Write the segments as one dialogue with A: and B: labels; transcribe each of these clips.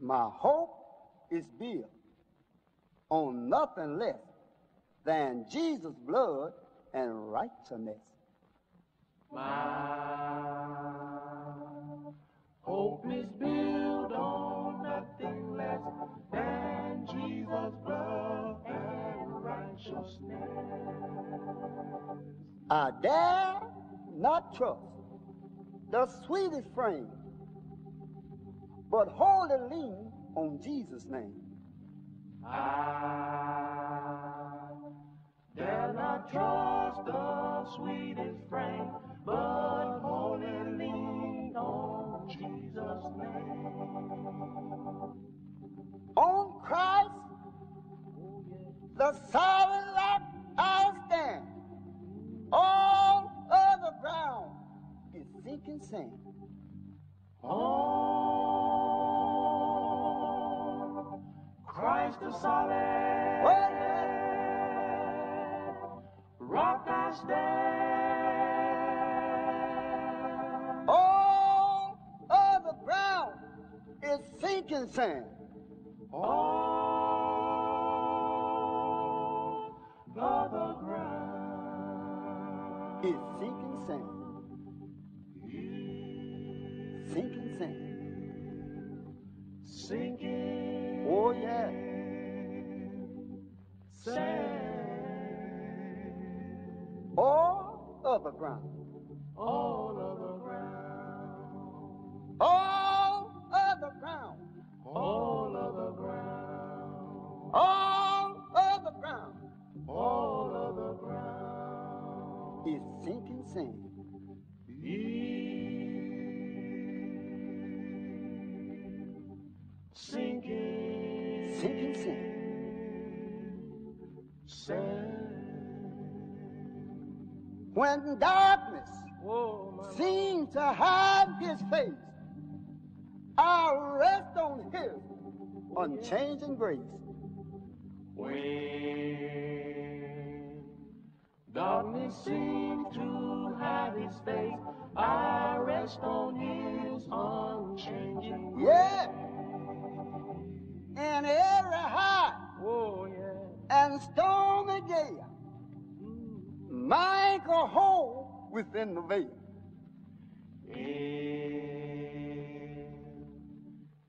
A: My hope is built on nothing less than Jesus' blood and righteousness. I dare not trust the sweetest frame, but wholly lean on Jesus' name.
B: I dare not trust the sweetest frame, but wholly lean on Jesus' name.
A: On Christ, the sinking sand.
B: Oh, On Christ the solid
A: Well,
B: rock I stand.
A: All other ground is sinking sand.
B: All
A: Sinking sand. sinking Oh, yeah.
B: sand.
A: All other ground.
B: All other ground.
A: All other ground.
B: All other ground.
A: All other ground
B: All other ground.
A: is sinking sand.
B: Sinking
A: Sinking sand.
B: sand.
A: When darkness
B: my
A: seems to hide his face, I'll rest on his unchanging grace.
B: When darkness seems to hide his face, I rest on
A: stormy gale, my anchor hold within the veil.
B: In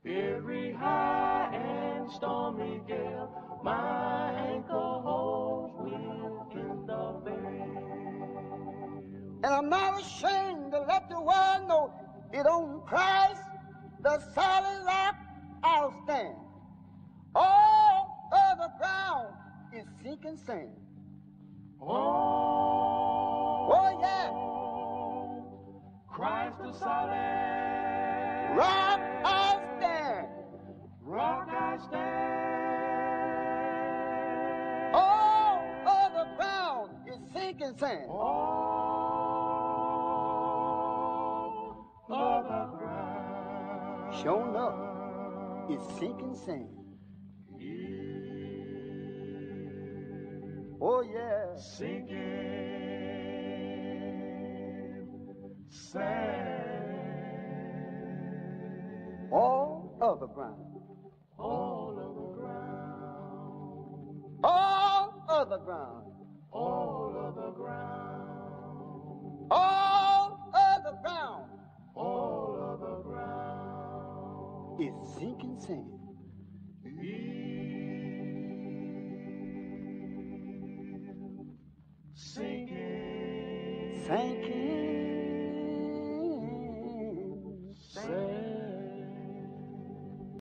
B: every high and stormy gale, my anchor holds within the veil.
A: And I'm not ashamed to let the world know it on Christ, the solid rock, is sinking sand.
B: Oh.
A: oh, yeah.
B: Christ the solid
A: Rock, I stand.
B: rock I stand.
A: All other ground is sinking sand.
B: All other ground
A: Sure enough, it's sinking sand. Oh, yeah.
B: sinking sand.
A: All other ground.
B: All other ground.
A: All other ground.
B: All other ground.
A: All other ground
B: All other ground.
A: is sinking sand. Sinking